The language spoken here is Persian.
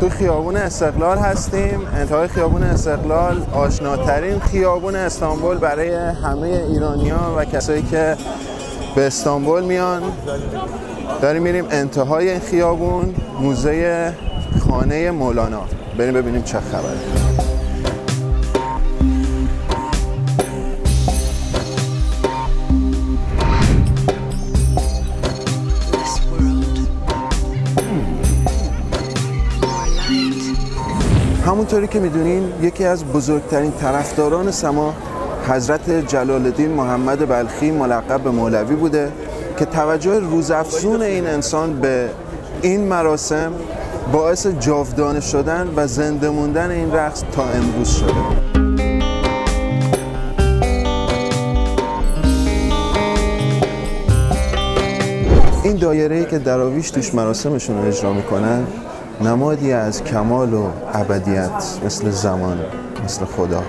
تو خیابون استقلال هستیم. انتهای خیابون استقلال آشناترین خیابون استانبول برای همه ایرانیان و کسایی که به استانبول میان. داریم میریم انتهای این خیابون موزه خانه مولانا. بریم ببینیم چه خبره. همونطوری که می‌دونین یکی از بزرگترین طرفداران سما حضرت جلال الدین محمد بلخی ملقب به مولوی بوده که توجه روزافزون این انسان به این مراسم باعث جاودانه شدن و زنده موندن این رقص تا امروز شده. این دایره ای که دراویش توش مراسمشون رو اجرا می‌کنن نمادی از کمال و ابدیت مثل زمان مثل خدا.